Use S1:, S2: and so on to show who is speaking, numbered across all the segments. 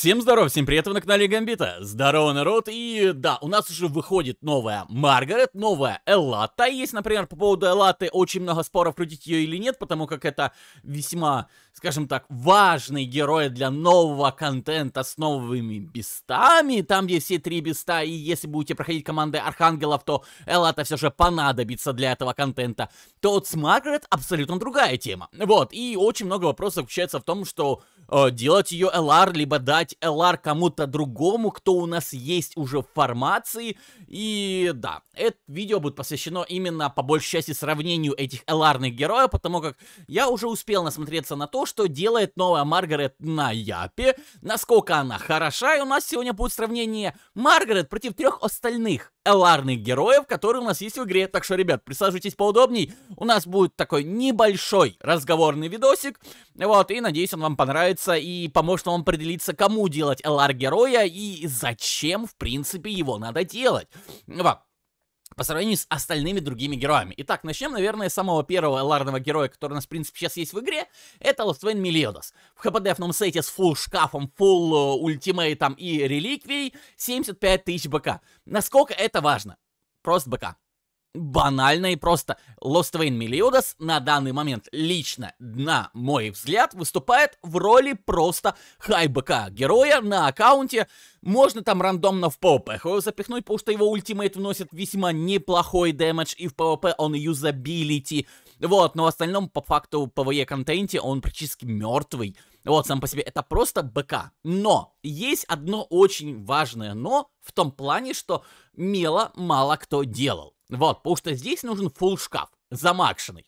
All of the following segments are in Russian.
S1: Всем здорова, всем привет, вы на канале Гамбита. Здорово, народ, и да, у нас уже выходит новая Маргарет, новая Эллата. Есть, например, по поводу Эллаты очень много споров, крутить ее или нет, потому как это весьма, скажем так, важный герой для нового контента с новыми бестами. Там, где все три беста, и если будете проходить команды Архангелов, то Эллата все же понадобится для этого контента. То вот с Маргарет абсолютно другая тема. Вот, и очень много вопросов заключается в том, что э, делать ее LR, либо дать LR кому-то другому, кто у нас есть уже в формации. И да, это видео будет посвящено именно по большей части сравнению этих LR-ных героев, потому как я уже успел насмотреться на то, что делает новая Маргарет на Япе, насколько она хороша, и у нас сегодня будет сравнение Маргарет против трех остальных LR-ных героев, которые у нас есть в игре. Так что, ребят, присаживайтесь поудобней, у нас будет такой небольшой разговорный видосик, вот, и надеюсь, он вам понравится и поможет вам определиться, кому делать LR-героя и зачем, в принципе, его надо делать. Вот по сравнению с остальными другими героями. Итак, начнем, наверное, с самого первого ларного героя, который у нас, в принципе, сейчас есть в игре. Это Лоствейн Мелиодас. В ХПДФном сете с фул шкафом, фул э, ультимейтом и реликвией 75 тысяч БК. Насколько это важно? Просто БК банально и просто. Lost Vein Meliodas на данный момент лично, на мой взгляд, выступает в роли просто хайбека героя на аккаунте. Можно там рандомно в PvP его запихнуть, потому что его ультимейт вносит весьма неплохой дэмэдж, и в PvP он юзабилити. Вот, но в остальном, по факту, PvE контенте он практически мертвый. Вот, сам по себе, это просто БК. Но, есть одно очень важное но, в том плане, что Мела мало кто делал. Вот, потому что здесь нужен full шкаф, замакшенный.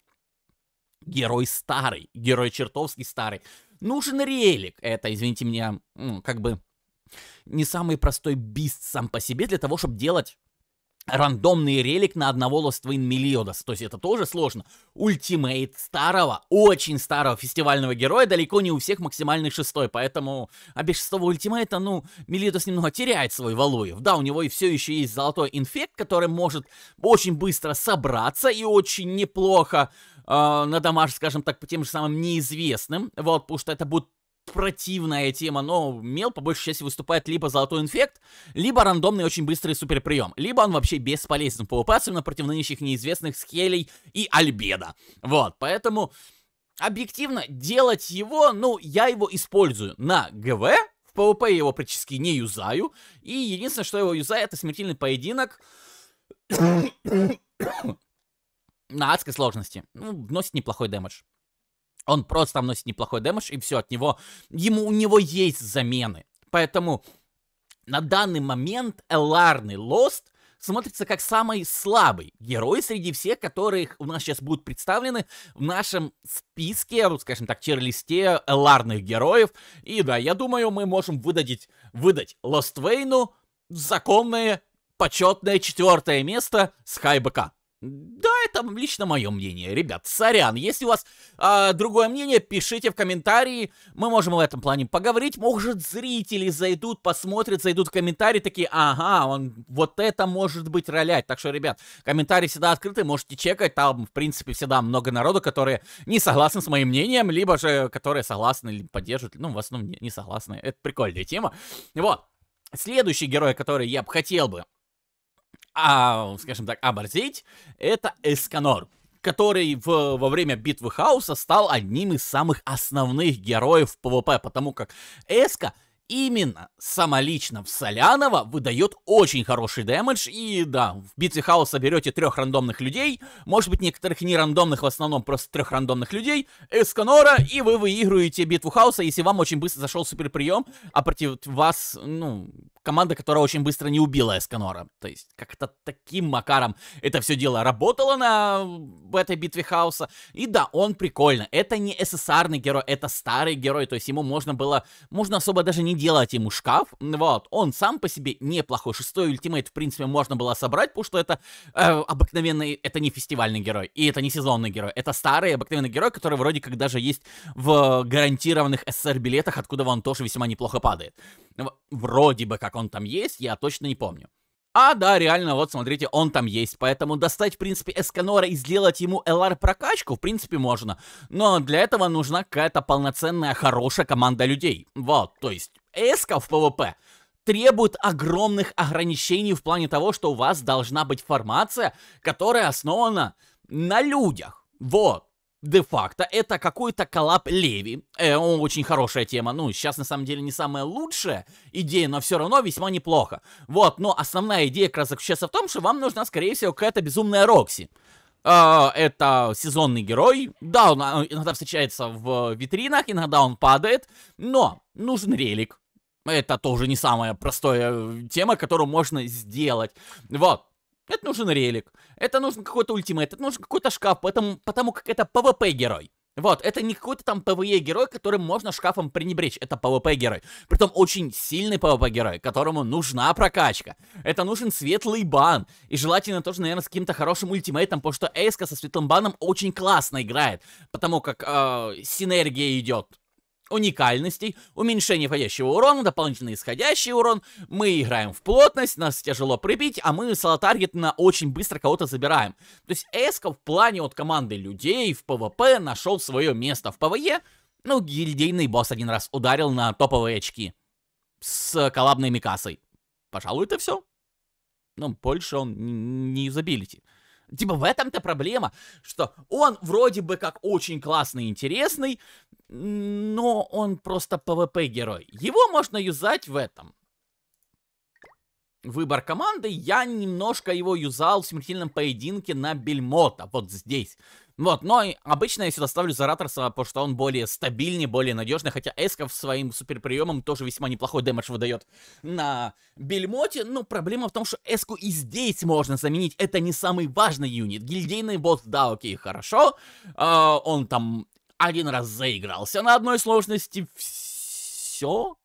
S1: Герой старый, герой чертовски старый. Нужен relic. Это, извините меня, как бы не самый простой beast сам по себе для того, чтобы делать рандомный relic на одного Lostvayne Meliodas. То есть это тоже сложно. Ultimate старого, очень старого фестивального героя далеко не у всех максимальный шестой, поэтому а без шестого ультимейта, ну, Мелиодас немного теряет свой Валуев. Да, у него и все еще есть золотой инфект, который может очень быстро собраться и очень неплохо э, на дамаж, скажем так, по тем же самым неизвестным. Вот, потому что это будет противная тема, но Мел по большей части выступает либо Золотой Инфект, либо рандомный очень быстрый суперприем, либо он вообще бесполезен в PvP, особенно против нынешних неизвестных Скелей и Альбеда. Вот, поэтому объективно делать его, ну, я его использую на ГВ, в PvP я его практически не юзаю, и единственное, что я его юзаю, это смертельный поединок на адской сложности. Ну, вносит неплохой дэмэдж. Он просто там носит неплохой дэмэдж, и все от него. Ему, у него есть замены. Поэтому на данный момент Эларный Лост смотрится как самый слабый герой среди всех, которых у нас сейчас будут представлены в нашем списке, скажем так, черлисте эларных героев. И да, я думаю, мы можем выдать, выдать Лоствейну законное, почетное четвертое место с Хайбека. Да, это лично мое мнение, ребят. Сорян, если у вас э, другое мнение, пишите в комментарии. Мы можем в этом плане поговорить. Может, зрители зайдут, посмотрят, зайдут в комментарии, такие, ага, он вот это может быть ролять. Так что, ребят, комментарии всегда открыты, можете чекать. Там, в принципе, всегда много народу, которые не согласны с моим мнением, либо же которые согласны или поддерживают. Ну, в основном не, не согласны. Это прикольная тема. Вот. Следующий герой, который я бы хотел бы а, скажем так, обозреть, это Эсканор который в, во время битвы хаоса стал одним из самых основных героев PvP, потому как Эска именно самолично в Солянова выдает очень хороший damage, и да, в битве хаоса берете трех рандомных людей, может быть некоторых не рандомных, в основном просто трех рандомных людей, Эсканора, и вы выигрываете битву хаоса, если вам очень быстро зашел суперприем, а против вас, ну, команда, которая очень быстро не убила Эсканора. То есть, как-то таким макаром это все дело работало на в этой битве хаоса. И да, он прикольно. Это не СССРный герой, это старый герой. То есть ему можно было, можно особо даже не делать ему шкаф. Вот, он сам по себе неплохой. Шестой ультимейт, в принципе, можно было собрать, потому что это э, обыкновенный, это не фестивальный герой, и это не сезонный герой. Это старый обыкновенный герой, который вроде как даже есть в гарантированных SSR-билетах, откуда он тоже весьма неплохо падает. Вроде бы как он там есть, я точно не помню. А, да, реально, вот смотрите, он там есть. Поэтому достать, в принципе, Эсканора и сделать ему LR прокачку, в принципе, можно. Но для этого нужна какая-то полноценная, хорошая команда людей. Вот, то есть, эска в PvP требует огромных ограничений в плане того, что у вас должна быть формация, которая основана на людях. Вот де-факто это какой-то коллап Леви. Э, очень хорошая тема. Ну, сейчас на самом деле не самая лучшая идея, но все равно весьма неплохо. Вот, но основная идея как раз заключается в том, что вам нужна, скорее всего, какая-то безумная Рокси. Uh, это сезонный герой. Да, он а, иногда встречается в витринах, иногда он падает, но нужен релик. Это тоже не самая простая э, тема, которую можно сделать. Вот. Это нужен релик, это нужен какой-то ультимейт, это нужен какой-то шкаф, потому, потому как это PvP-герой. Вот, это не какой-то там PvE-герой, которым можно шкафом пренебречь. Это PvP-герой. Притом очень сильный PvP-герой, которому нужна прокачка. Это нужен светлый бан. И желательно тоже, наверное, с каким-то хорошим ультимейтом, потому что Эйска со светлым баном очень классно играет. Потому как э, синергия идет уникальностей, уменьшение входящего урона, дополнительный исходящий урон. Мы играем в плотность, нас тяжело прибить, а мы соло-таргетно очень быстро кого-то забираем. То есть Эска в плане от команды людей в PvP нашел свое место в PvE. Ну, гильдейный босс один раз ударил на топовые очки с коллабной Микасой. Пожалуй, это все. Ну, больше он не юзабилити. Типа в этом-то проблема, что он вроде бы как очень классный интересный, но он просто PvP герой. Его можно юзать в этом. Выбор команды, я немножко его юзал в смертельном поединке на Бельмота, вот здесь. Вот, но обычно я сюда ставлю Зараторса, потому что он более стабильный, более надежный, хотя Эсков своим суперприемом тоже весьма неплохой дэмэдж выдает на Бельмоте. Но проблема в том, что Эску и здесь можно заменить, это не самый важный юнит. Гильдейный босс, да, окей, хорошо, э, он там один раз заигрался на одной сложности, все,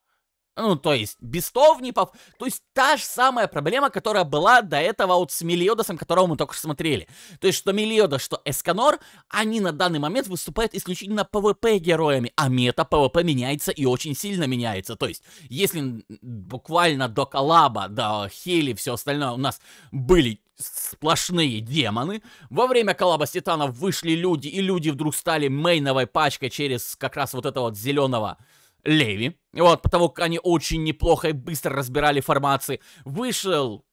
S1: ну, то есть, бестовников. То есть, та же самая проблема, которая была до этого вот с Мелиодасом, которого мы только что смотрели. То есть, что Мелиодас, что Эсканор, они на данный момент выступают исключительно PvP-героями, а мета PvP меняется и очень сильно меняется. То есть, если буквально до коллаба, до Хели, все остальное у нас были сплошные демоны. Во время коллаба с Титанов вышли люди, и люди вдруг стали мейновой пачкой через как раз вот этого вот зеленого Леви. Вот, потому как они очень неплохо и быстро разбирали формации. Вышел...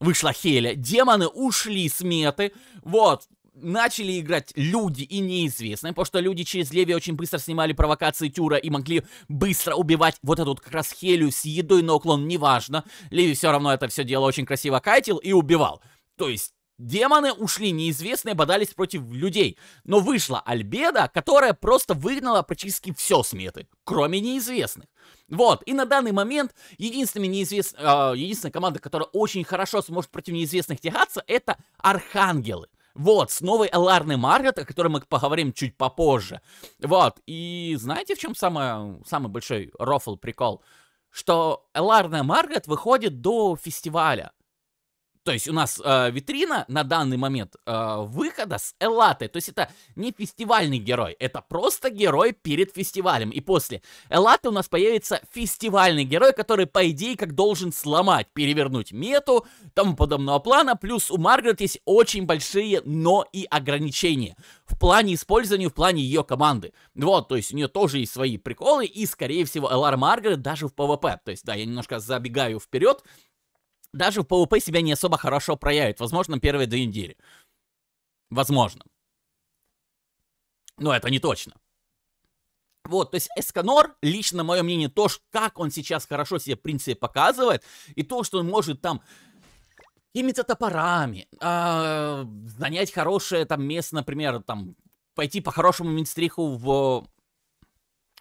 S1: Вышла Хеля. Демоны ушли с меты. Вот, начали играть люди и неизвестные, потому что люди через Леви очень быстро снимали провокации Тюра и могли быстро убивать вот эту вот как раз Хелю с едой на уклон, неважно. Леви все равно это все дело очень красиво кайтил и убивал. То есть Демоны ушли, неизвестные бодались против людей. Но вышла Альбеда, которая просто выгнала практически все сметы, кроме неизвестных. Вот, и на данный момент единственная, неизвест... э, единственная команда, которая очень хорошо сможет против неизвестных тягаться, это Архангелы. Вот, с новой Эларной Маргарет, о которой мы поговорим чуть попозже. Вот, и знаете, в чем самое, самый большой рофл прикол? Что Эларная Маргарет выходит до фестиваля. То есть у нас э, витрина на данный момент э, выхода с Эллатой. То есть это не фестивальный герой, это просто герой перед фестивалем. И после Эллаты у нас появится фестивальный герой, который, по идее, как должен сломать, перевернуть мету, тому подобного плана. Плюс у Маргарет есть очень большие но и ограничения в плане использования, в плане ее команды. Вот, то есть у нее тоже есть свои приколы, и, скорее всего, LR Маргарет даже в PvP. То есть, да, я немножко забегаю вперед, даже в PvP себя не особо хорошо проявит. Возможно, первые две недели. Возможно. Но это не точно. Вот, то есть Эсканор, лично мое мнение, то, как он сейчас хорошо себе, в принципе, показывает, и то, что он может там какими-то топорами, э, занять хорошее там место, например, там, пойти по хорошему минстриху в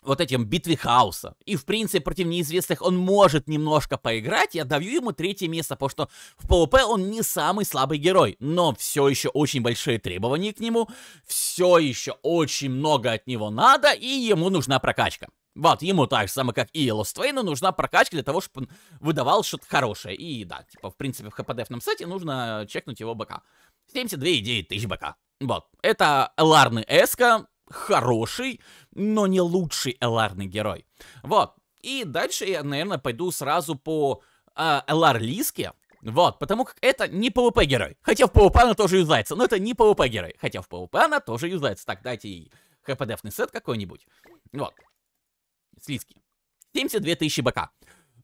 S1: вот этим битве хаоса. И, в принципе, против неизвестных он может немножко поиграть. Я даю ему третье место, потому что в PvP он не самый слабый герой. Но все еще очень большие требования к нему. Все еще очень много от него надо, и ему нужна прокачка. Вот, ему так же самое, как и Лоствейну, нужна прокачка для того, чтобы он выдавал что-то хорошее. И да, типа, в принципе, в HP DEF ном сете нужно чекнуть его БК. 72 идеи тысяч БК. Вот, это LR ный Эска, хороший, но не лучший LR ный герой. Вот. И дальше я, наверное, пойду сразу по э, элар Лиске. Вот, потому как это не PvP герой. Хотя в PvP она тоже юзается, но это не PvP герой. Хотя в PvP она тоже юзается. Так, дайте ей хпдфный сет какой-нибудь. Вот. Слизкий. 72 тысячи БК.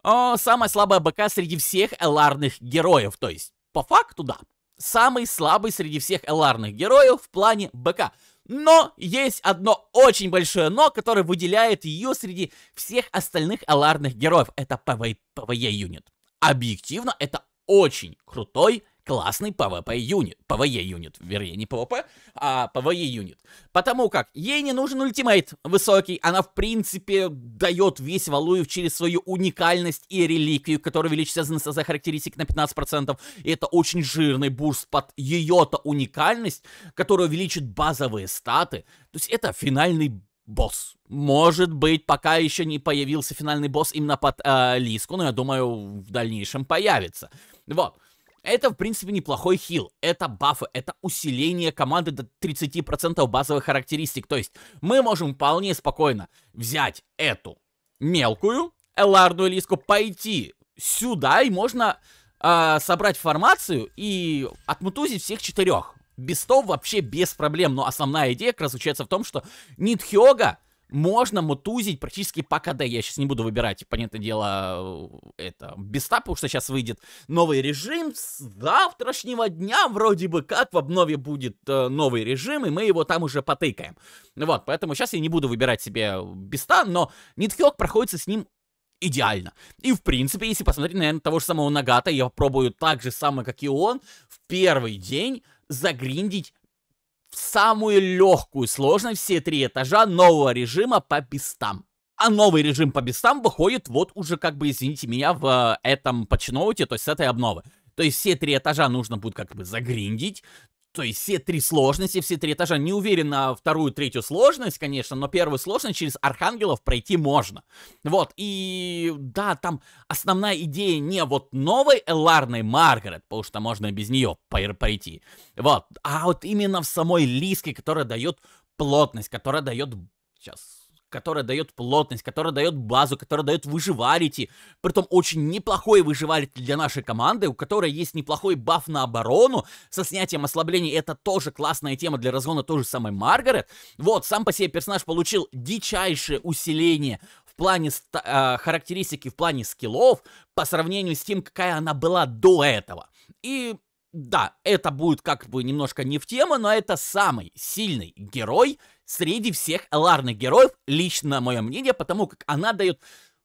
S1: О, самая слабая БК среди всех эларных героев, то есть, по факту, да. Самый слабый среди всех эларных героев в плане БК. Но есть одно очень большое но, которое выделяет ее среди всех остальных аларных героев. Это PvE, PvE юнит. Объективно, это очень крутой классный PvP юнит. PvE юнит, вернее, не PvP, а PvE юнит. Потому как ей не нужен ultimate высокий, она в принципе дает весь value через свою уникальность и реликвию, которая увеличивает за характеристик на 15%. И это очень жирный буст под ее-то уникальность, которая увеличит базовые статы. То есть это финальный босс. Может быть, пока еще не появился финальный босс именно под э, Лиску, но я думаю, в дальнейшем появится. Вот. Это, в принципе, неплохой хил. Это бафы, это усиление команды до 30% базовых характеристик. То есть мы можем вполне спокойно взять эту мелкую эларную лиску, пойти сюда, и можно э, собрать формацию и отмутузить всех четырех. Бестов вообще без проблем, но основная идея как раз заключается в том, что Нитхёга можно мутузить практически по КД. Я сейчас не буду выбирать, понятное дело, э, это беста, потому что сейчас выйдет новый режим. С завтрашнего дня вроде бы как в обнове будет э, новый режим, и мы его там уже потыкаем. Вот, поэтому сейчас я не буду выбирать себе беста, но Нитхёк проходится с ним идеально. И, в принципе, если посмотреть, наверное, того же самого Нагата, я попробую так же самое, как и он, в первый день загриндить в самую легкую сложность все три этажа нового режима по бестам. А новый режим по бестам выходит вот уже, как бы, извините меня, в э, этом патчноуте, то есть с этой обновы. То есть все три этажа нужно будет как бы загриндить, то есть все три сложности, все три этажа. Не уверен на вторую, третью сложность, конечно, но первую сложность через архангелов пройти можно. Вот, и да, там основная идея не вот новой Эларной Маргарет, потому что можно без нее пройти. Вот, а вот именно в самой Лиске, которая дает плотность, которая дает... Сейчас которая дает плотность, которая дает базу, которая дает выживалити. Притом очень неплохой выживалити для нашей команды, у которой есть неплохой баф на оборону со снятием ослаблений. Это тоже классная тема для разгона той же самой Маргарет. Вот, сам по себе персонаж получил дичайшее усиление в плане э, характеристики, в плане скиллов по сравнению с тем, какая она была до этого. И да, это будет как бы немножко не в тему, но это самый сильный герой среди всех эларных героев, лично мое мнение, потому как она дает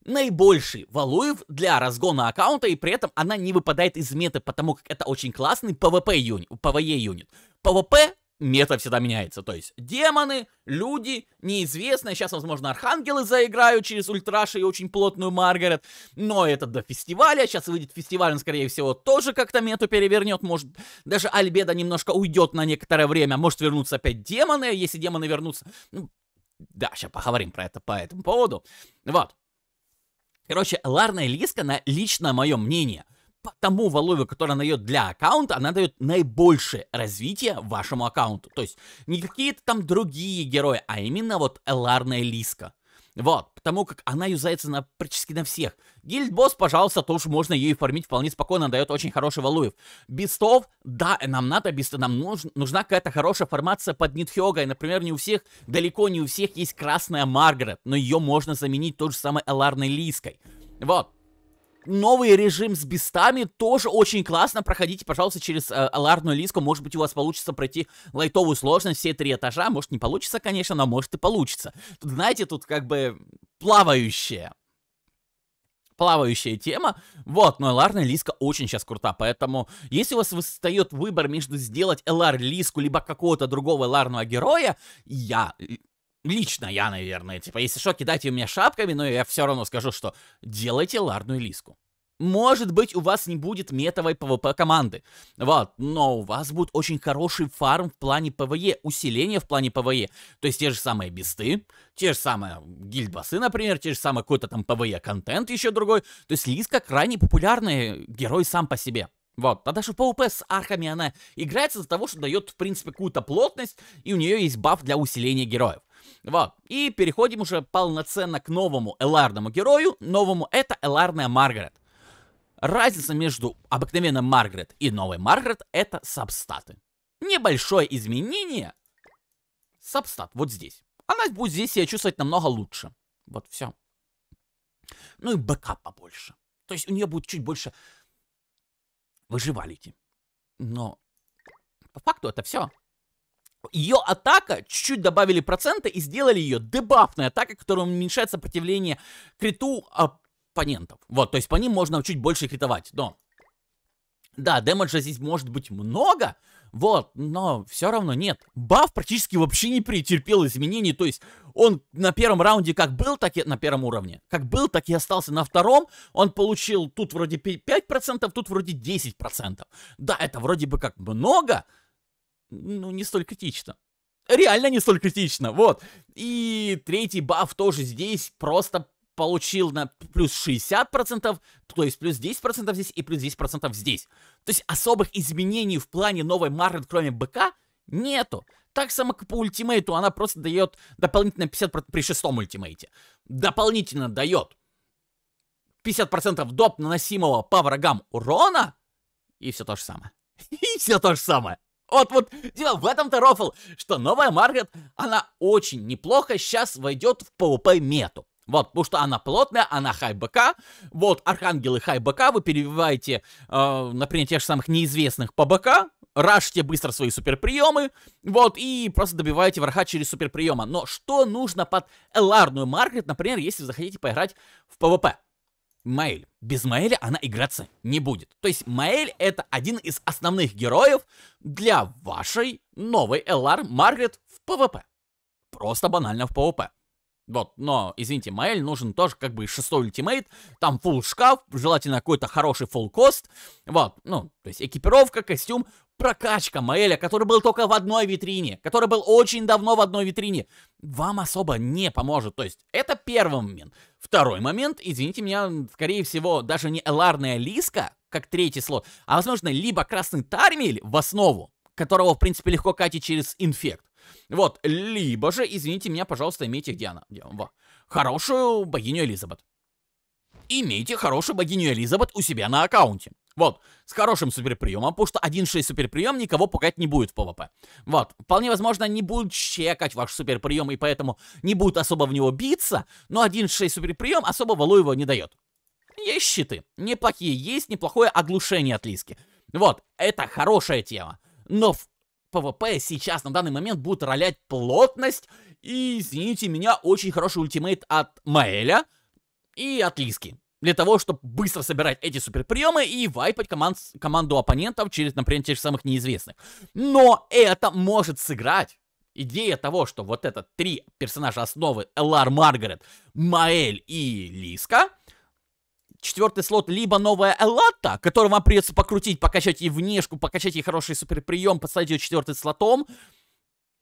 S1: наибольший валуев для разгона аккаунта, и при этом она не выпадает из меты, потому как это очень классный PvP юнит, PvE юнит. PvP мета всегда меняется. То есть демоны, люди, неизвестные. Сейчас, возможно, архангелы заиграют через ультраши и очень плотную Маргарет. Но это до фестиваля. Сейчас выйдет фестиваль, он, скорее всего, тоже как-то мету перевернет. Может, даже Альбеда немножко уйдет на некоторое время. Может вернуться опять демоны, если демоны вернутся. Ну, да, сейчас поговорим про это по этому поводу. Вот. Короче, Ларная Лиска, на лично мое мнение — тому валове, который она дает для аккаунта, она дает наибольшее развитие вашему аккаунту. То есть не какие-то там другие герои, а именно вот Эларная Лиска. Вот, потому как она юзается на, практически на всех. Гильдбосс, пожалуйста, тоже можно ее фармить вполне спокойно, дает очень хороший валуев. Бистов, да, нам надо бисты, нам нуж, нужна какая-то хорошая формация под Нитхёгой. Например, не у всех, далеко не у всех есть красная Маргарет, но ее можно заменить той же самой Эларной Лиской. Вот, новый режим с бестами тоже очень классно. Проходите, пожалуйста, через э, аларную лиску. Может быть, у вас получится пройти лайтовую сложность, все три этажа. Может, не получится, конечно, но может и получится. Тут, знаете, тут как бы плавающая плавающая тема. Вот, но LR лиска очень сейчас крута, поэтому если у вас встает выбор между сделать LR лиску либо какого-то другого LR героя, я Лично я, наверное, типа, если что, кидайте у меня шапками, но я все равно скажу, что делайте ларную лиску. Может быть, у вас не будет метовой PvP команды. Вот, но у вас будет очень хороший фарм в плане PvE, усиление в плане PvE. То есть те же самые бесты, те же самые гильдбасы, например, те же самые какой-то там PvE контент еще другой. То есть Лиска крайне популярный герой сам по себе. Вот, а даже в PvP с архами она играется из-за того, что дает, в принципе, какую-то плотность, и у нее есть баф для усиления героев. Вот. И переходим уже полноценно к новому эларному герою. Новому это эларная Маргарет. Разница между обыкновенной Маргарет и новой Маргарет это сабстаты. Небольшое изменение. Сабстат вот здесь. Она будет здесь себя чувствовать намного лучше. Вот все. Ну и БК побольше. То есть у нее будет чуть больше выживалити. Но по факту это все. Ее атака чуть-чуть добавили процента и сделали ее дебафной атакой, которая уменьшает сопротивление криту оппонентов. Вот, то есть по ним можно чуть больше критовать. Но да, демеджа здесь может быть много, вот, но все равно нет. Баф практически вообще не претерпел изменений, то есть он на первом раунде как был, так и на первом уровне. Как был, так и остался на втором. Он получил тут вроде 5%, тут вроде 10%. Да, это вроде бы как много, ну не столь критично. Реально не столь критично, вот. И третий баф тоже здесь просто получил на плюс 60%, то есть плюс 10% здесь и плюс 10% здесь. То есть особых изменений в плане новой Маргарет, кроме БК, нету. Так само, как по ультимейту, она просто дает дополнительно 50% при шестом ультимейте. Дополнительно дает 50% доп наносимого по врагам урона, и все то же самое. И все то же самое. Вот, вот, типа, в этом-то рофл, что новая Маргарет, она очень неплохо сейчас войдет в PvP мету. Вот, потому что она плотная, она хай БК. Вот, архангелы хай БК, вы перебиваете, э, например, тех же самых неизвестных по БК, рашите быстро свои суперприемы, вот, и просто добиваете врага через суперприема. Но что нужно под LR ную Маргарет, например, если вы захотите поиграть в PvP? Маэль. Без Маэля она играться не будет. То есть Маэль это один из основных героев для вашей новой LR Маргарет в PvP. Просто банально в PvP. Вот, но, извините, Маэль нужен тоже как бы шестой ультимейт, там фул шкаф, желательно какой-то хороший фул кост, вот, ну, то есть экипировка, костюм, прокачка Маэля, который был только в одной витрине, который был очень давно в одной витрине, вам особо не поможет, то есть это первый момент. Второй момент, извините меня, скорее всего, даже не эларная лиска, как третий слот, а, возможно, либо красный тармель в основу, которого, в принципе, легко катить через инфект, вот, либо же, извините меня, пожалуйста, имейте где она? Где? Во. Хорошую богиню Элизабет. Имейте хорошую богиню Элизабет у себя на аккаунте. Вот, с хорошим суперприемом, потому что 1.6 суперприем никого пугать не будет в PvP. Вот, вполне возможно, не будет чекать ваш суперприем, и поэтому не будет особо в него биться, но 1.6 суперприем особо value не дает. Есть щиты, неплохие, есть неплохое оглушение от Лиски. Вот, это хорошая тема. Но в PvP сейчас на данный момент будет ролять плотность и, извините меня, очень хороший ultimate от Маэля и от Лиски. Для того, чтобы быстро собирать эти суперприемы и вайпать команд, команду оппонентов через, например, тех же самых неизвестных. Но это может сыграть идея того, что вот это три персонажа основы, LR Маргарет, Маэль и Лиска, четвертый слот либо новая Эллата, которую вам придется покрутить, покачать ей внешку, покачать ей хороший суперприем, поставить ее четвертым слотом.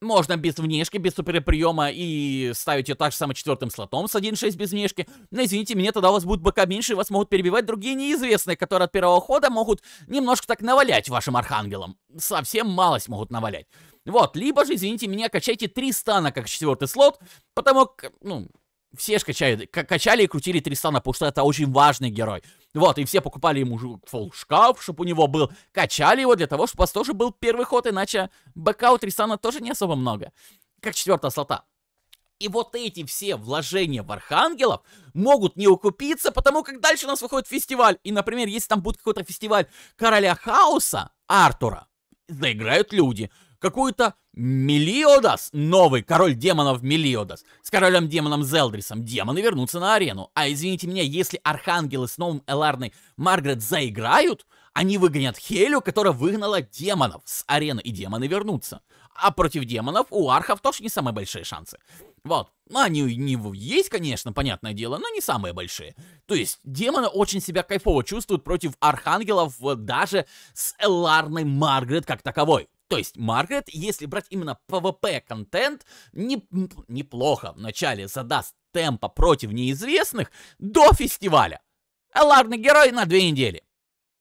S1: Можно без внешки, без суперприема и ставить ее так же самое четвертым слотом с 1.6 без внешки. Но извините, мне тогда у вас будет БК меньше, и вас могут перебивать другие неизвестные, которые от первого хода могут немножко так навалять вашим архангелам. Совсем малость могут навалять. Вот, либо же, извините меня, качайте три стана как четвертый слот, потому как, ну, все же качали, качали и крутили Тристана, потому что это очень важный герой. Вот, и все покупали ему фол шкаф, чтобы у него был. Качали его для того, чтобы у вас тоже был первый ход, иначе БК у Тристана тоже не особо много. Как четвертая слота. И вот эти все вложения в Архангелов могут не укупиться, потому как дальше у нас выходит фестиваль. И, например, если там будет какой-то фестиваль Короля Хаоса, Артура, заиграют люди какой-то Мелиодас, новый король демонов Мелиодас, с королем демоном Зелдрисом, демоны вернутся на арену. А извините меня, если архангелы с новым Эларной Маргарет заиграют, они выгонят Хелю, которая выгнала демонов с арены, и демоны вернутся. А против демонов у архов тоже не самые большие шансы. Вот. Ну, они него есть, конечно, понятное дело, но не самые большие. То есть, демоны очень себя кайфово чувствуют против архангелов даже с Эларной Маргарет как таковой. То есть Маргарет, если брать именно PvP-контент, не, неплохо вначале задаст темпа против неизвестных до фестиваля. Эларный герой на две недели.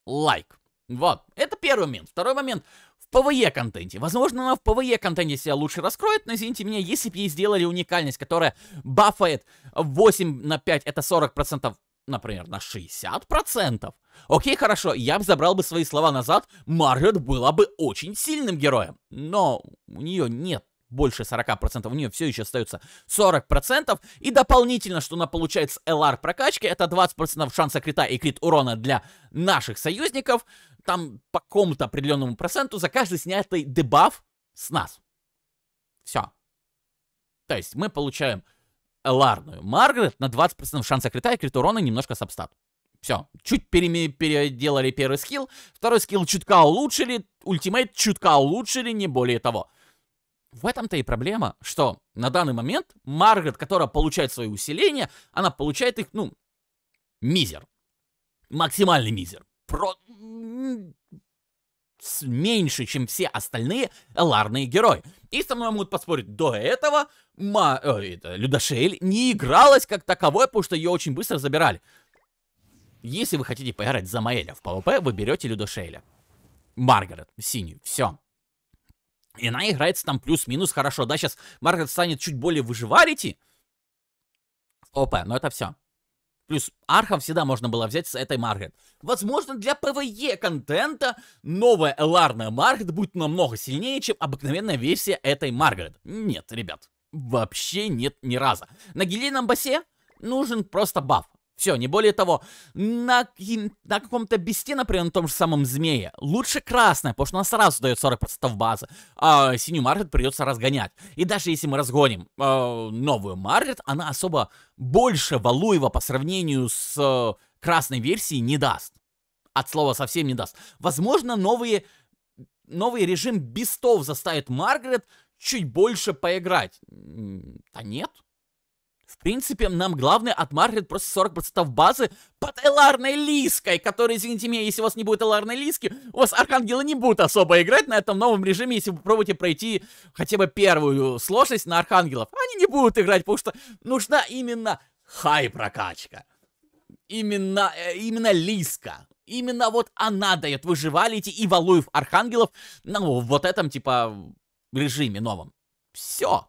S1: Лайк. Вот, это первый момент. Второй момент в PvE-контенте. Возможно, она в PvE-контенте себя лучше раскроет, но извините меня, если бы ей сделали уникальность, которая бафает 8 на 5, это 40% например, на 60%. Окей, хорошо, я бы забрал бы свои слова назад, Маргарет была бы очень сильным героем. Но у нее нет больше 40%, у нее все еще остается 40%. И дополнительно, что она получает с LR прокачки, это 20% шанса крита и крит урона для наших союзников. Там по какому-то определенному проценту за каждый снятый дебаф с нас. Все. То есть мы получаем LR-ную Маргарет на 20% шанса крита и крит урона немножко сабстат. Все, чуть переме- переделали первый скилл, второй скилл чутка улучшили, ультимейт чутка улучшили, не более того. В этом-то и проблема, что на данный момент Маргарет, которая получает свои усиления, она получает их, ну, мизер. Максимальный мизер. Про... меньше, чем все остальные LR ные герои. И со мной могут поспорить, до этого Ма... О, это, Людошель не игралась как таковой, потому что ее очень быстро забирали. Если вы хотите поиграть за Маэля в PvP, вы берете Людошеля. Маргарет, синюю, все. И она играется там плюс-минус хорошо. Да, сейчас Маргарет станет чуть более выживарити. OP, но это все. Плюс Архам всегда можно было взять с этой Маргарет. Возможно, для PvE контента новая Эларная Маргарет будет намного сильнее, чем обыкновенная версия этой Маргарет. Нет, ребят, вообще нет ни разу. На гелийном басе нужен просто баф. Все, не более того, на, на каком-то бесте, например, на том же самом змее, лучше красная, потому что она сразу дает 40% базы, а синюю Маргарет придется разгонять. И даже если мы разгоним э, новую Маргарет, она особо больше Валуева по сравнению с э, красной версией не даст. От слова совсем не даст. Возможно, новые, новый режим бестов заставит Маргарет чуть больше поиграть. Да нет. В принципе, нам главное от Маргарет просто 40% базы под эларной лиской, которая, извините меня, если у вас не будет эларной лиски, у вас архангелы не будут особо играть на этом новом режиме, если вы попробуете пройти хотя бы первую сложность на архангелов. Они не будут играть, потому что нужна именно хай-прокачка. Именно, э, именно лиска. Именно вот она дает выживалити и валуев архангелов, ну, вот этом, типа, режиме новом. Все.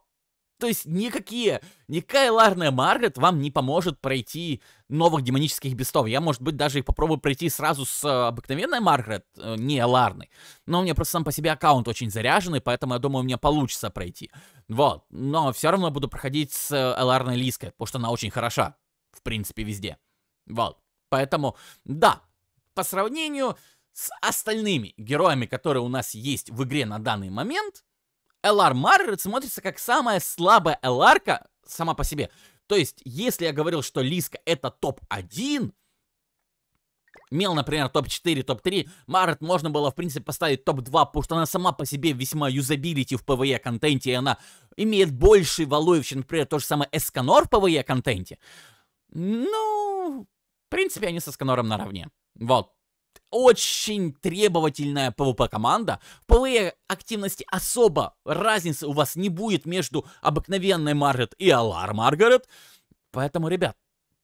S1: То есть никакие, никакая ларная Маргарет вам не поможет пройти новых демонических бестов. Я, может быть, даже их попробую пройти сразу с э, обыкновенной Маргарет, э, не ларной. Но у меня просто сам по себе аккаунт очень заряженный, поэтому я думаю, у меня получится пройти. Вот. Но все равно буду проходить с э, ларной Лиской, потому что она очень хороша, в принципе, везде. Вот. Поэтому, да, по сравнению с остальными героями, которые у нас есть в игре на данный момент, LR Маргарет смотрится как самая слабая LR сама по себе. То есть, если я говорил, что Лиска это топ-1, Мел, например, топ-4, топ-3, Марет можно было, в принципе, поставить топ-2, потому что она сама по себе весьма юзабилити в PvE контенте, и она имеет больший валуев, чем, например, то же самое Эсканор в PvE контенте. Ну, в принципе, они с Эсканором наравне. Вот очень требовательная PvP-команда. В PvE активности особо разницы у вас не будет между обыкновенной Маргарет и Алар Маргарет. Поэтому, ребят,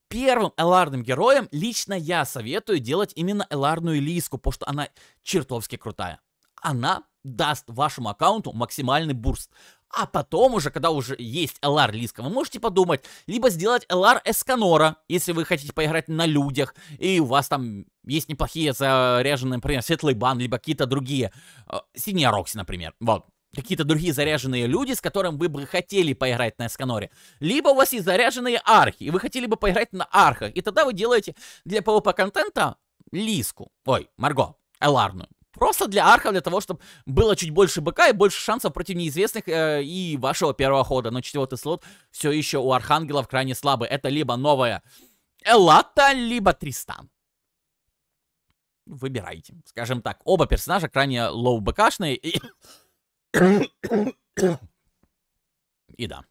S1: первым эларным героем лично я советую делать именно эларную Лиску, потому что она чертовски крутая. Она даст вашему аккаунту максимальный бурст. А потом уже, когда уже есть LR Лиска, вы можете подумать, либо сделать LR Эсканора, если вы хотите поиграть на людях, и у вас там есть неплохие заряженные, например, Светлый Бан, либо какие-то другие, э, Синяя Рокси, например, вот. Какие-то другие заряженные люди, с которыми вы бы хотели поиграть на Эсканоре. Либо у вас есть заряженные архи, и вы хотели бы поиграть на архах. И тогда вы делаете для PvP-контента Лиску. Ой, Марго, Эларную. Просто для архов, для того, чтобы было чуть больше БК и больше шансов против неизвестных э, и вашего первого хода. Но четвертый слот все еще у архангелов крайне слабый. Это либо новая Элата, либо Тристан. Выбирайте. Скажем так, оба персонажа крайне лоу-БКшные и... и да.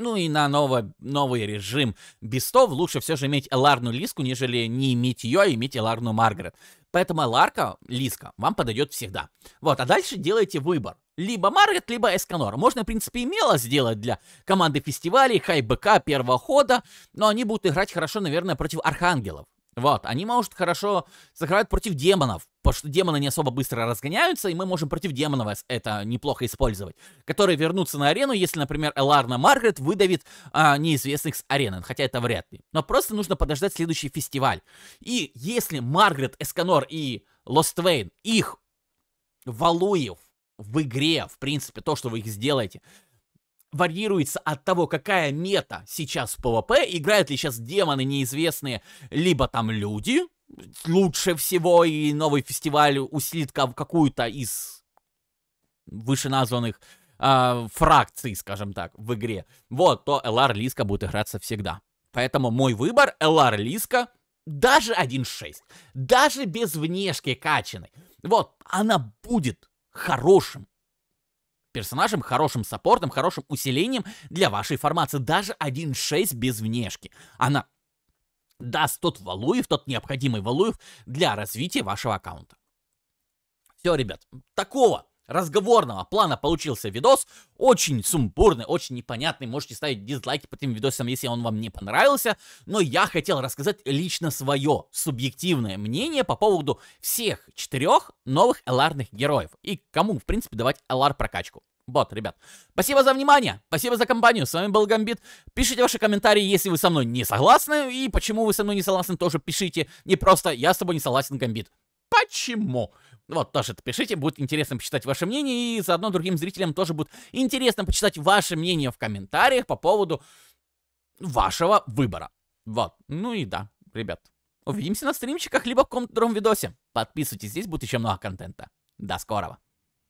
S1: Ну и на ново, новый режим бестов лучше все же иметь Эларну Лиску, нежели не иметь ее, а иметь Эларну Маргарет. Поэтому Эларка, Лиска, вам подойдет всегда. Вот, а дальше делайте выбор. Либо Маргарет, либо Эсканор. Можно, в принципе, имело сделать для команды фестивалей, хай БК первого хода, но они будут играть хорошо, наверное, против Архангелов. Вот, они, может, хорошо сыграют против демонов, потому что демоны не особо быстро разгоняются, и мы можем против демонов это неплохо использовать, которые вернутся на арену, если, например, Эларна Маргарет выдавит а, неизвестных с арены, хотя это вряд ли. Но просто нужно подождать следующий фестиваль. И если Маргарет, Эсканор и Лост Вейн, их Валуев в игре, в принципе, то, что вы их сделаете, варьируется от того, какая мета сейчас в PvP, играют ли сейчас демоны неизвестные, либо там люди, лучше всего, и новый фестиваль усилит какую-то из вышеназванных э, фракций, скажем так, в игре. Вот, то LR Лиска будет играться всегда. Поэтому мой выбор LR Лиска даже 1.6, даже без внешки качаной. Вот, она будет хорошим персонажем, хорошим саппортом, хорошим усилением для вашей формации. Даже 1.6 без внешки. Она даст тот валуев, тот необходимый валуев для развития вашего аккаунта. Все, ребят, такого разговорного плана получился видос. Очень сумбурный, очень непонятный. Можете ставить дизлайки по этим видосам, если он вам не понравился. Но я хотел рассказать лично свое субъективное мнение по поводу всех четырех новых LR героев. И кому, в принципе, давать LR прокачку. Вот, ребят. Спасибо за внимание, спасибо за компанию. С вами был Гамбит. Пишите ваши комментарии, если вы со мной не согласны. И почему вы со мной не согласны, тоже пишите. Не просто я с тобой не согласен, Гамбит. Почему? Вот, тоже это пишите, будет интересно почитать ваше мнение, и заодно другим зрителям тоже будет интересно почитать ваше мнение в комментариях по поводу вашего выбора. Вот, ну и да, ребят, увидимся на стримчиках, либо в каком-то другом видосе. Подписывайтесь, здесь будет еще много контента. До скорого.